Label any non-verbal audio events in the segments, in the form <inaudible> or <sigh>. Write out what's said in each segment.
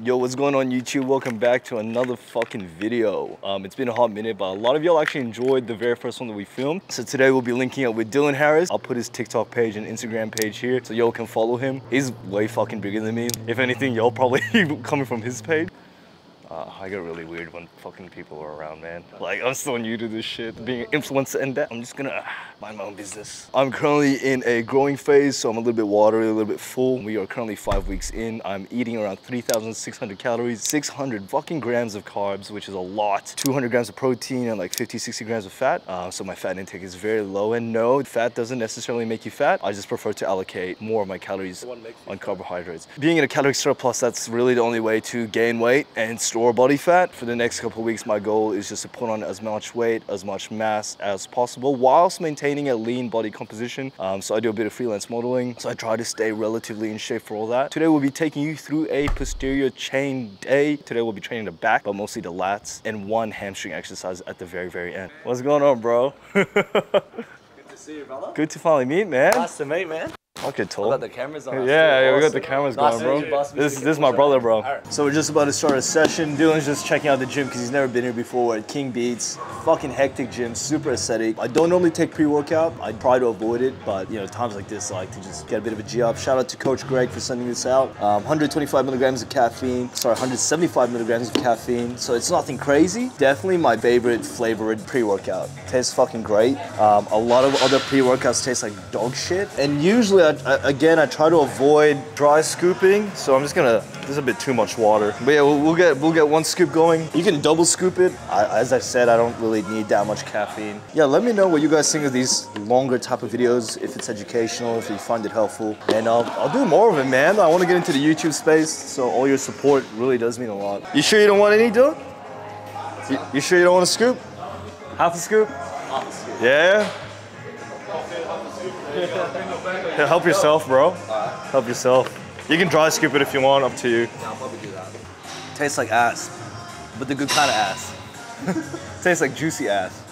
Yo, what's going on YouTube? Welcome back to another fucking video. Um, it's been a hot minute, but a lot of y'all actually enjoyed the very first one that we filmed. So today we'll be linking up with Dylan Harris. I'll put his TikTok page and Instagram page here so y'all can follow him. He's way fucking bigger than me. If anything, y'all probably <laughs> coming from his page. Uh, I get really weird when fucking people are around, man. Like, I'm so new to this shit, being an influencer and that. I'm just gonna uh, mind my own business. I'm currently in a growing phase, so I'm a little bit watery, a little bit full. We are currently five weeks in. I'm eating around 3,600 calories, 600 fucking grams of carbs, which is a lot. 200 grams of protein and like 50, 60 grams of fat. Uh, so my fat intake is very low. And no, fat doesn't necessarily make you fat. I just prefer to allocate more of my calories on carbohydrates. Being in a calorie surplus, that's really the only way to gain weight and store store body fat. For the next couple of weeks, my goal is just to put on as much weight, as much mass as possible, whilst maintaining a lean body composition. Um, so I do a bit of freelance modeling. So I try to stay relatively in shape for all that. Today we'll be taking you through a posterior chain day. Today we'll be training the back, but mostly the lats, and one hamstring exercise at the very, very end. What's going on, bro? <laughs> Good to see you, brother. Good to finally meet, man. Nice to meet, man. Okay, We tall. got the cameras on. Yeah, yeah, we got the cameras Nice going, to bro. meet you, boss. We This, this is my brother, bro. Alright. So we're just about to start a session. Dylan's just checking out the gym because he's never been here before at King Beats. Fucking hectic gym, super aesthetic. I don't normally take pre-workout. I try to avoid it, but you know, times like this, I like to just get a bit of a G up. Shout out to Coach Greg for sending this out. Um, 125 milligrams of caffeine. Sorry, 175 milligrams of caffeine. So it's nothing crazy. Definitely my favorite flavored pre-workout. Tastes fucking great. Um, a lot of other pre-workouts taste like dog shit. And usually, I, again, I try to avoid dry scooping. So I'm just gonna. This is a bit too much water. But yeah, we'll, we'll get we'll get one scoop going. You can double scoop it. I, as I said, I don't really need that much caffeine. Yeah, let me know what you guys think of these longer type of videos. If it's educational, if you find it helpful, and I'll, I'll do more of it, man. I want to get into the YouTube space, so all your support really does mean a lot. You sure you don't want any, Dylan? You, you sure you don't want a scoop? Half a scoop? Yeah. Yeah, help yourself, bro. Help yourself. You can dry scoop it if you want, up to you. I'll probably do that. Tastes like ass, but the good kind of ass. <laughs> Tastes like juicy ass.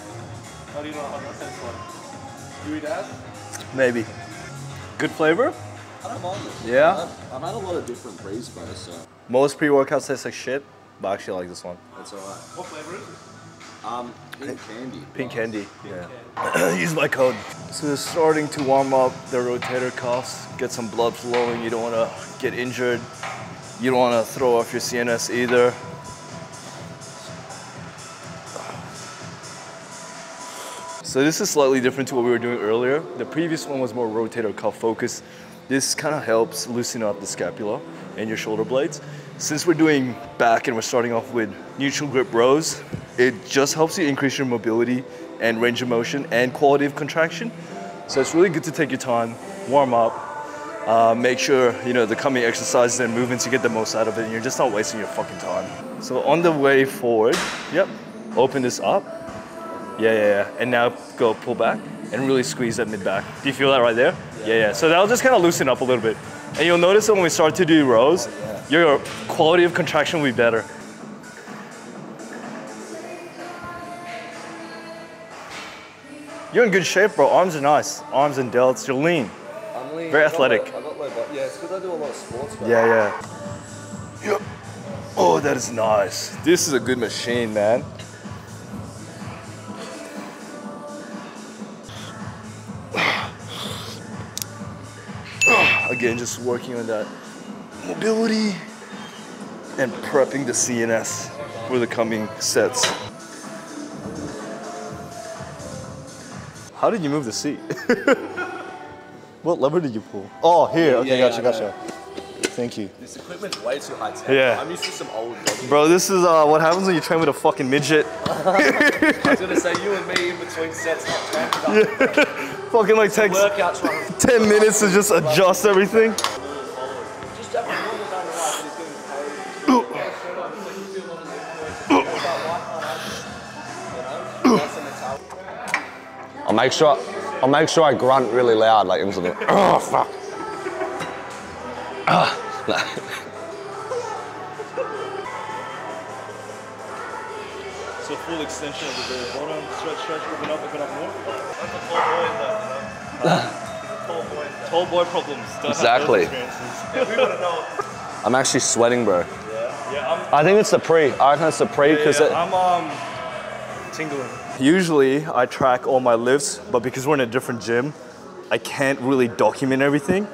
How do you know how that tastes like? You eat ass? Maybe. Good flavor? I don't mind it. Yeah? I've, I've had a lot of different breeds, bro, so uh, Most pre-workouts taste like shit, but I actually like this one. that's alright. What flavor is it? Um, pink candy. Pink candy. Yeah. <coughs> Use my code. So they're starting to warm up the rotator cuffs, get some blood flowing. You don't want to get injured. You don't want to throw off your CNS either. So this is slightly different to what we were doing earlier. The previous one was more rotator cuff focus. This kind of helps loosen up the scapula and your shoulder blades. Since we're doing back and we're starting off with neutral grip rows, it just helps you increase your mobility and range of motion and quality of contraction. So it's really good to take your time, warm up, uh, make sure you know the coming exercises and movements you get the most out of it and you're just not wasting your fucking time. So on the way forward, yep, open this up. Yeah, yeah, yeah. And now go pull back and really squeeze that mid back. Do you feel that right there? Yeah, yeah. So that'll just kind of loosen up a little bit. And you'll notice that when we start to do rows, your quality of contraction will be better. You're in good shape, bro. Arms are nice. Arms and delts. You're lean. I'm lean. Very athletic. I got low. Yeah, it's because I do a lot of sports, bro. Yeah, yeah. Yep. Oh, that is nice. This is a good machine, man. <sighs> Again, just working on that mobility and prepping the CNS for the coming sets. How did you move the seat? <laughs> what lever did you pull? Oh, here. Okay, Yeah, gotcha, yeah, gotcha. Thank you. This equipment's way too high tech. Yeah. I'm used to some old doggy. Bro, this is uh, what happens when you train with a fucking midget. <laughs> I was gonna say you and me in between sets, not about <laughs> Fucking like takes workouts. 10 minutes to just adjust everything. I'll make sure I'll make sure I grunt really loud like into the oh fuck. Ah, no. So full extension of the very bottom, stretch, stretch, open up, open up more. That's a tall boy in that, you know? tall boy. Tall boy problems. Don't Exactly. Have those. Yeah, we want to know. I'm actually sweating, bro. Yeah. yeah. I'm, i think it's the pre. I reckon it's the pre because Yeah, I'm um tingling. Usually I track all my lifts, but because we're in a different gym, I can't really document everything.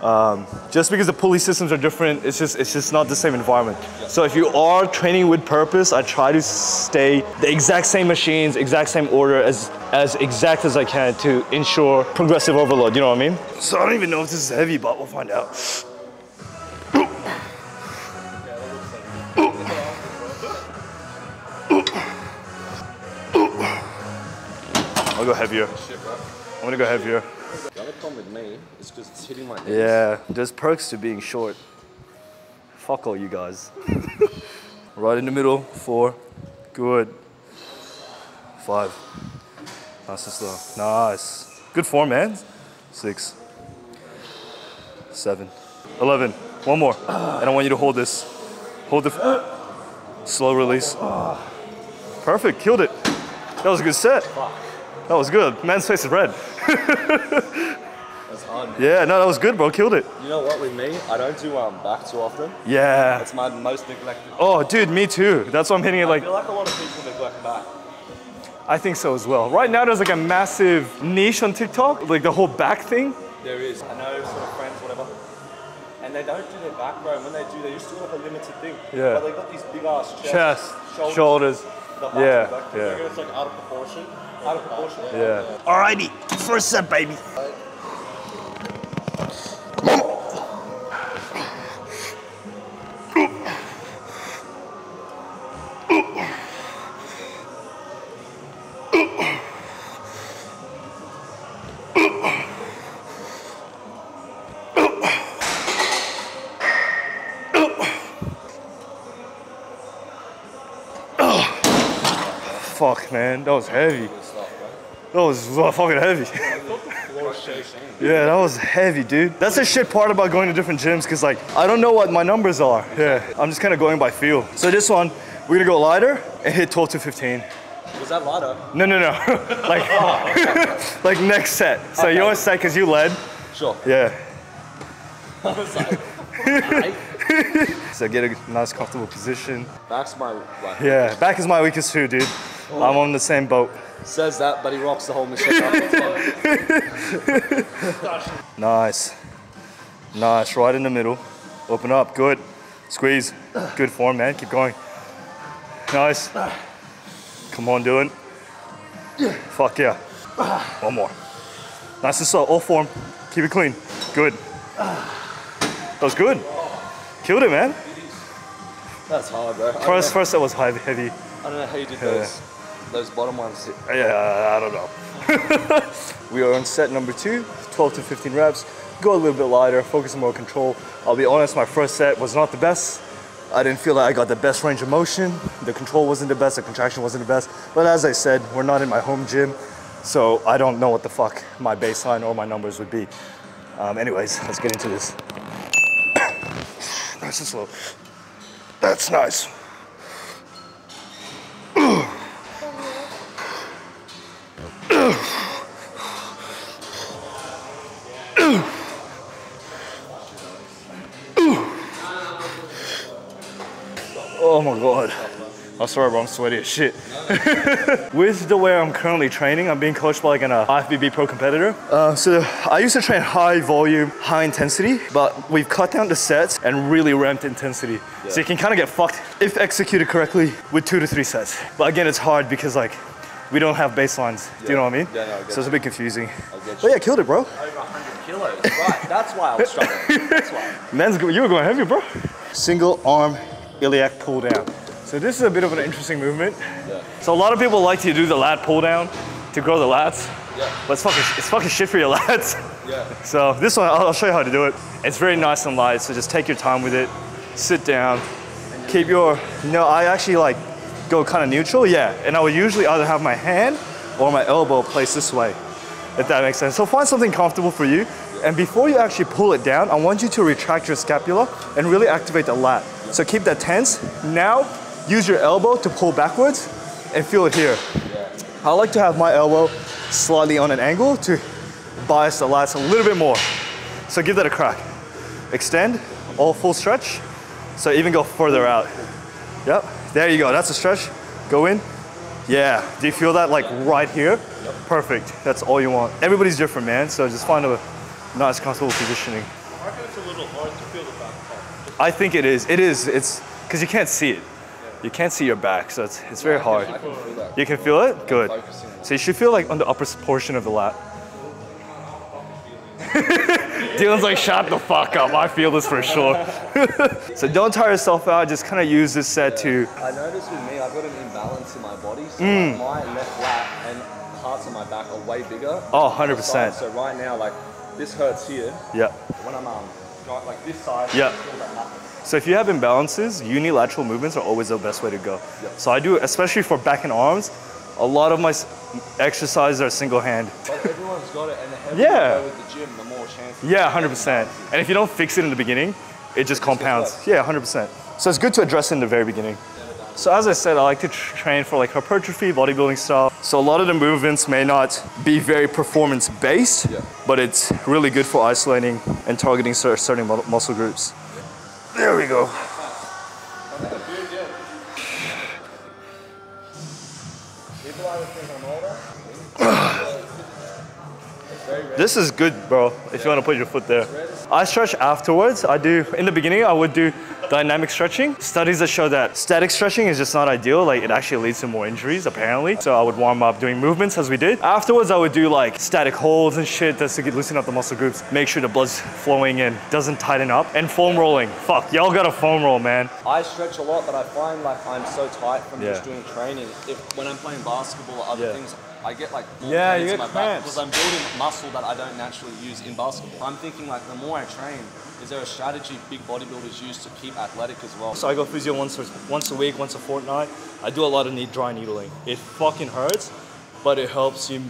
Um, just because the pulley systems are different, it's just it's just not the same environment. So if you are training with purpose, I try to stay the exact same machines, exact same order as as exact as I can to ensure progressive overload. You know what I mean? So I don't even know if this is heavy, but we'll find out. I'll go heavier. I'm gonna go heavier. The other problem with me is because it's hitting my knees. Yeah, there's perks to being short. Fuck all you guys. <laughs> right in the middle, four. Good. Five. Nice and slow. Nice. Good form, man. Six. Seven. Eleven. One more. And I want you to hold this. Hold the. <gasps> Slow release. Perfect. Killed it. That was a good set. That was good. Man's face is red. <laughs> That's hard. man. Yeah, no, that was good, bro. Killed it. You know what? With me, I don't do um, back too often. Yeah. It's my most neglected. Oh, dude, me too. That's why I'm hitting it I like. feel like a lot of people neglect back. I think so as well. Right now, there's like a massive niche on TikTok, like the whole back thing. There is. I know sort of friends, whatever. And they don't do their back, bro. And when they do, they used to like a limited thing. Yeah. But they got these big ass chests, Chest, shoulders. shoulders. The Yeah, the back. yeah. It's like out of proportion. Out of proportion. Yeah. Alrighty, first set, baby. Fuck, man, that was heavy. <laughs> That was fucking heavy. yeah, that was heavy, dude. That's the shit part about going to different gyms, cause like I don't know what my numbers are. Yeah, I'm just kind of going by feel. So this one, we're gonna go lighter and hit 12 to 15. Was that lighter? No, no, no. <laughs> like, <laughs> like next set. So Okay. your set, cause you led. Sure. Yeah. I was like, So get a nice, comfortable position. Back's my like, Yeah, back is my weakest too, dude. I'm on the same boat. says that, but he rocks the whole machine. up. It's like, Nice. Nice, right in the middle. Open up, good. Squeeze. Good form, man. Keep going. Nice. Come on, do it. Fuck yeah. One more. Nice and slow, all form. Keep it clean. Good. That was good. Killed it, man. That's hard, bro. First, first that was heavy. heavy. I don't know how you did those, those bottom ones. Yeah, I don't know. <laughs> we are on set number two, 12 to 15 reps. Go a little bit lighter, focus on more control. I'll be honest, my first set was not the best. I didn't feel like I got the best range of motion. The control wasn't the best, the contraction wasn't the best. But as I said, we're not in my home gym, so I don't know what the fuck my baseline or my numbers would be. Um, anyways, let's get into this. <coughs> nice and slow. That's nice. My god. I'm sorry, bro. I'm sweaty as shit. <laughs> With the way I'm currently training, I'm being coached by like an uh, IFBB pro competitor. Uh, so I used to train high volume, high intensity, but we've cut down the sets and really ramped intensity. So you can kind of get fucked if executed correctly with two to three sets. But again, it's hard because like we don't have baselines. Do you know what I mean? Yeah, no, I so it's a bit confusing. get But yeah, killed it, bro. Over 100 kilos. Right, that's why I was struggling. That's why. <laughs> Man's, you were going heavy, bro. Single arm iliac pull down. So this is a bit of an interesting movement. Yeah. So a lot of people like to do the lat pull down to grow the lats, Yeah. but it's fucking, it's fucking shit for your <laughs> lats. Yeah. So this one, I'll I'll show you how to do it. It's very nice and light, so just take your time with it. Sit down, keep your, no, I actually like go kind of neutral, yeah. And I would usually either have my hand or my elbow placed this way, if that makes sense. So find something comfortable for you. And before you actually pull it down, I want you to retract your scapula and really activate the lat. So keep that tense. Now, use your elbow to pull backwards and feel it here. I like to have my elbow slightly on an angle to bias the lats a little bit more. So give that a crack. Extend, all full stretch. So even go further out. Yep. There you go. That's a stretch. Go in. Yeah. Do you feel that like right here? Perfect. That's all you want. Everybody's different, man. So just find a nice, comfortable positioning. I reckon it's a little hard to feel the back part. I think it is. It is. It's because you can't see it. You can't see your back, so it's it's very hard. I can feel that. You can feel it? Good. So you should feel like on the upper portion of the lat. <laughs> Dylan's like, shut the fuck up. I feel this for sure. <laughs> so don't tire yourself out. Just kind of use this set to. I noticed with me, I've got an imbalance in my body. So Mm. like my left lat and parts of my back are way bigger. Oh, 100%. So right now, like this hurts here. Yeah. When I'm um, like this side, Yeah. I feel that happen. So if you have imbalances, unilateral movements are always the best way to go. So I do, especially for back and arms, a lot of my exercises are single hand. But everyone's got it, and the heavier Yeah. you go with the gym, the more chance. Yeah, 100%. And if you don't fix it in the beginning, it just compounds. Yeah, 100%. So it's good to address it in the very beginning. So as I said, I like to tr- train for like hypertrophy, bodybuilding style. So a lot of the movements may not be very performance based, Yeah. but it's really good for isolating and targeting certain muscle groups. There we go. People either think I'm older. This is good, bro, if you want to put your foot there. I stretch afterwards. I do, in the beginning, I would do dynamic stretching. Studies that show that static stretching is just not ideal. Like, it actually leads to more injuries, apparently. So I would warm up doing movements as we did. Afterwards, I would do like static holds and shit just to get loosen up the muscle groups, make sure the blood's flowing and doesn't tighten up. And foam rolling. Fuck, y'all got a foam roll, man. I stretch a lot, but I find like I'm so tight from Yeah. just doing training. If when I'm playing basketball or other Yeah. things, I get like more Yeah, you get my cramps. back because I'm building muscle that I don't naturally use in basketball. I'm thinking like the more I train, is there a strategy big bodybuilders use to keep athletic as well? So I go physio once, or, once a week, once a fortnight. I do a lot of knee dry needling. It fucking hurts, but it helps you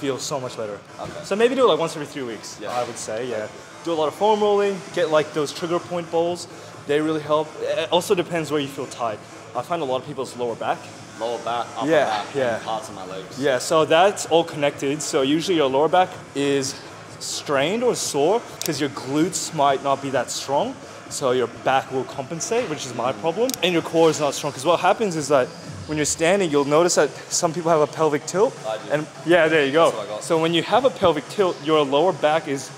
feel so much better. Okay. So maybe do it like once every three weeks. Yeah. I would say, yeah. Do a lot of foam rolling. Get like those trigger point bowls. They really help. It also depends where you feel tight. I find a lot of people's lower back. Lower back, upper Yeah, back, yeah. and parts of my legs. Yeah, so that's all connected. So usually your lower back is strained or sore because your glutes might not be that strong. So your back will compensate, which is my problem. And your core is not strong because what happens is that when you're standing, you'll notice that some people have a pelvic tilt. I do. And yeah, there you go. That's what I got. So when you have a pelvic tilt, your lower back is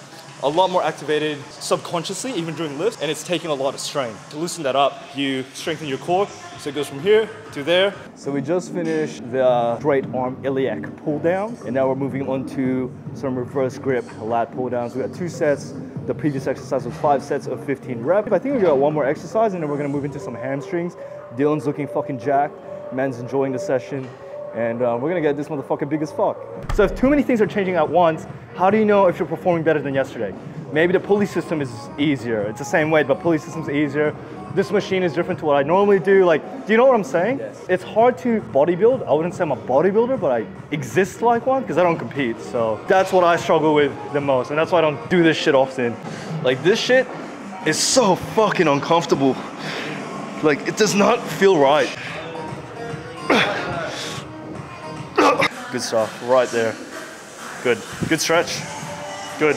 a lot more activated subconsciously, even during lifts, and it's taking a lot of strain. To loosen that up, you strengthen your core. So it goes from here to there. So we just finished the straight arm iliac pull down, and now we're moving on to some reverse grip lat pull downs. We got two sets. The previous exercise was five sets of 15 reps. I think we got one more exercise, and then we're gonna move into some hamstrings. Dylan's looking fucking jacked. Man's enjoying the session and uh, we're gonna get this motherfucker big as fuck. So if too many things are changing at once, how do you know if you're performing better than yesterday? Maybe the pulley system is easier. It's the same weight, but pulley system's easier. This machine is different to what I normally do. Like, do you know what I'm saying? Yes. It's hard to bodybuild. I wouldn't say I'm a bodybuilder, but I exist like one because I don't compete. So that's what I struggle with the most, and that's why I don't do this shit often. Like this shit is so fucking uncomfortable. Like it does not feel right. Good stuff, right there. Good, good stretch. Good.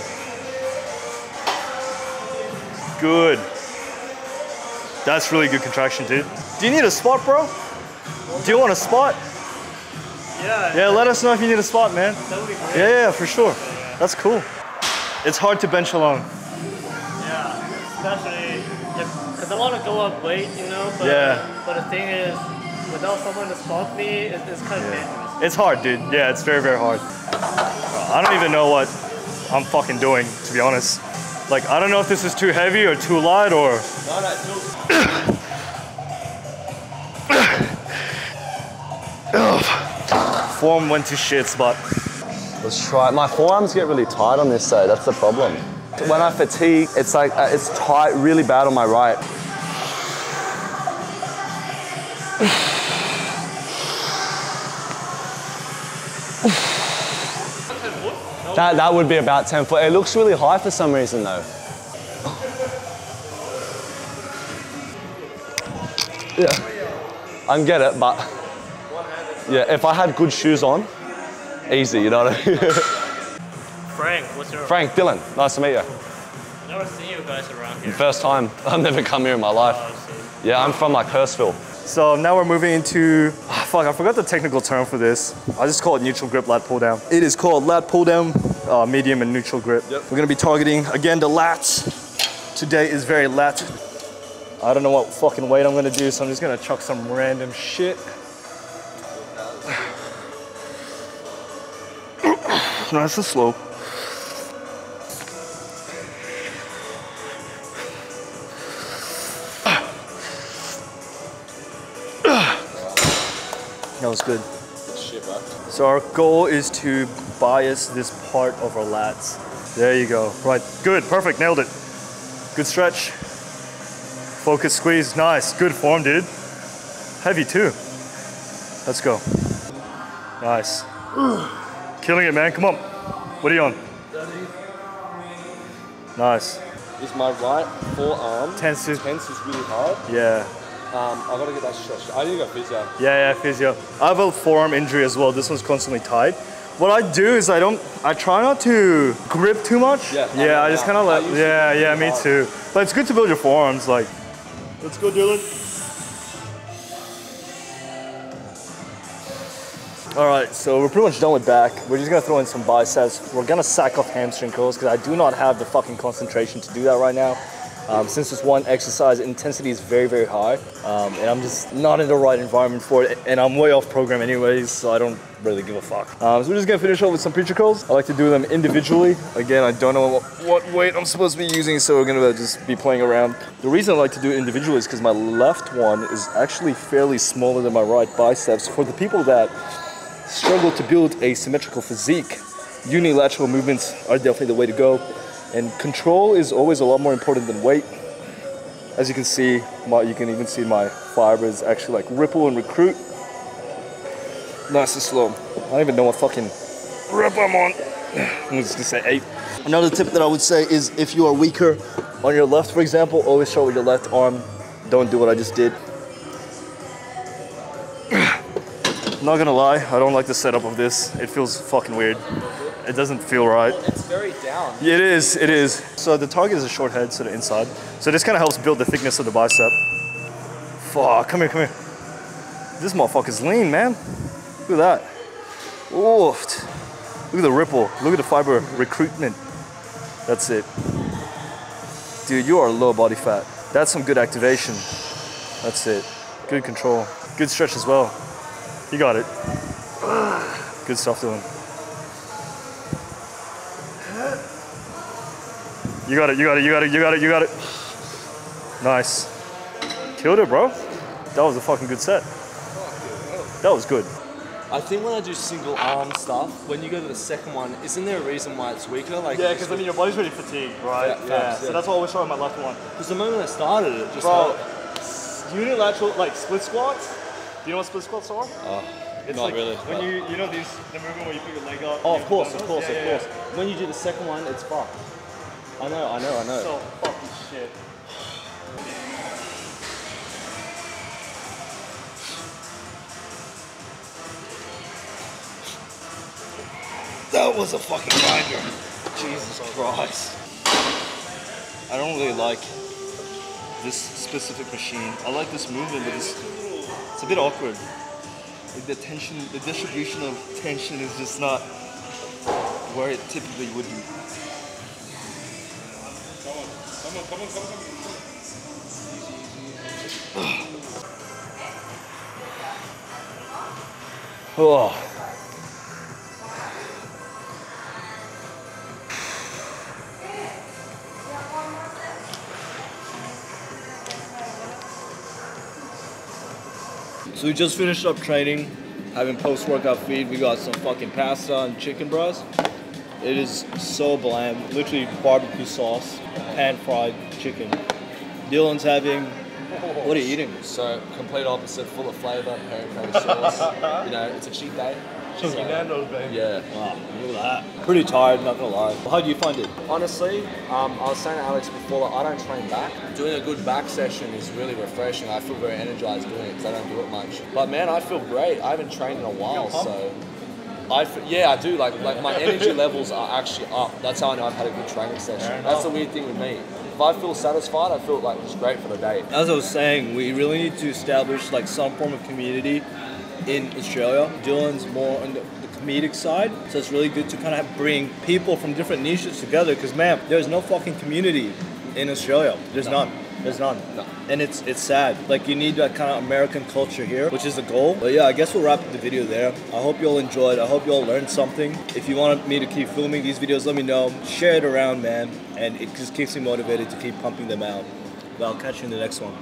Good. That's really good contraction, dude. Do you need a spot, bro? Do you want a spot? Yeah, Yeah, let us know if you need a spot, man. that would be great. Yeah, yeah, for sure. That's cool. It's hard to bench alone. Yeah, especially because I want to go up weight, you know. But, Yeah. But the thing is, without someone to spot me, it, it's kind of dangerous. It's hard, dude. Yeah, it's very, very hard. I don't even know what I'm fucking doing, to be honest. Like, I don't know if this is too heavy or too light or. Feels <coughs> Form went to shits, but Let's try. it. My forearms get really tight on this side. That's the problem. When I fatigue, it's like uh, it's tight really bad on my right. That, that would be about 10 foot. It looks really high for some reason though. Yeah, I can get it, but yeah, if I had good shoes on, easy, you know what I mean? Frank, what's your? Frank, Dylan, nice to meet you. Never seen you guys around here. First time, I've never come here in my life. Oh, Yeah, I'm from like Hurstville. So now we're moving into, fuck, I forgot the technical term for this. I just call it neutral grip lat pull down. It is called lat pull down, uh, medium and neutral grip. Yep. We're gonna be targeting, again, the lats. Today is very lat. I don't know what fucking weight I'm gonna do, so I'm just gonna chuck some random shit. nice and slow. That was good. Shit, bro. So our goal is to bias this part of our lats. There you go. Right, good, perfect, nailed it. Good stretch. Focus squeeze, nice, good form, dude. Heavy too. Let's go. Nice. Killing it, man, come on. What are you on? Nice. Is my right forearm Tenses. tenses really hard? Yeah. Um, I gotta get that stretched. I need to go physio. Yeah, yeah, physio. I have a forearm injury as well. This one's constantly tight. What I do is I don't, I try not to grip too much. Yeah, yeah. I I just kind of let. Yeah, yeah, me hard. too. But it's good to build your forearms. Like, let's go, Dylan. All right, so we're pretty much done with back. We're just gonna throw in some biceps. We're gonna sack off hamstring curls because I do not have the fucking concentration to do that right now. Um, since this one exercise intensity is very, very high, um, and I'm just not in the right environment for it, and I'm way off program anyways, so I don't really give a fuck. Um, so we're just gonna finish off with some preacher curls. I like to do them individually. Again, I don't know what, what weight I'm supposed to be using, so we're gonna just be playing around. The reason I like to do it individually is because my left one is actually fairly smaller than my right biceps. For the people that struggle to build a symmetrical physique, unilateral movements are definitely the way to go. And control is always a lot more important than weight. As you can see, my, you can even see my fibers actually like ripple and recruit. Nice and slow. I don't even know what fucking rip I'm on. <sighs> I'm just gonna say eight. Another tip that I would say is if you are weaker on your left, for example, always start with your left arm. Don't do what I just did. <sighs> Not gonna lie, I don't like the setup of this. It feels fucking weird. It doesn't feel right. It's very down. It is, it is. So the target is a short head, so the inside. So this kind of helps build the thickness of the bicep. Fuck, come here, come here. This motherfucker's lean, man. Look at that. Oof. Look at the ripple. Look at the fiber recruitment. That's it. Dude, you are low body fat. That's some good activation. That's it. Good control. Good stretch as well. You got it. Good stuff, Dylan. You got it, you got it, you got it, you got it, you got it. Nice. Killed it, bro. That was a fucking good set. That was good. I think when I do single arm stuff, when you go to the second one, isn't there a reason why it's weaker? Like, Yeah, because I mean your body's really fatigued, right? Yeah, facts, So that's why I always try my left one. because the moment I started it, just Bro, hurt. unilateral like split squats. Do you know what split squats are? Uh, it's not like really, When you you know these the movement where you put your leg up. Oh, you of course, of course, Yeah, of yeah, course. When you do the second one, it's fucked. I know, I know, I know. So fucking shit. That was a fucking grinder. Jesus Christ. I don't really like this specific machine. I like this movement, but it's, it's a bit awkward. Like the tension, the distribution of tension is just not where it typically would be. Oh. So we just finished up training, having post-workout feed. We got some fucking pasta and chicken breast. It is so bland, literally barbecue sauce, pan-fried chicken. Dylan's having. What are you eating? So complete opposite, full of flavour, peri peri sauce. <laughs> you know, it's a cheat day. Chunky Nando's, baby. Yeah. Wow, look at that. Pretty tired, not gonna lie. How do you find it? Honestly, um, I was saying to Alex before that I don't train back. Doing a good back session is really refreshing. I feel very energized doing it because I don't do it much. But man, I feel great. I haven't trained in a while, so. I yeah, I do. Like like my energy levels are actually up. That's how I know I've had a good training session. That's the weird thing with me. If I feel satisfied, I feel like it's great for the day. As I was saying, we really need to establish like some form of community in Australia. Dylan's more on the, the comedic side, so it's really good to kind of bring people from different niches together. Because man, there's no fucking community in Australia. There's none. There's none. No. And it's it's sad. Like you need that kind of American culture here, which is the goal. But yeah, I guess we'll wrap the video there. I hope you all enjoyed. I hope you all learned something. If you want me to keep filming these videos, let me know. Share it around, man. And it just keeps me motivated to keep pumping them out. But I'll catch you in the next one.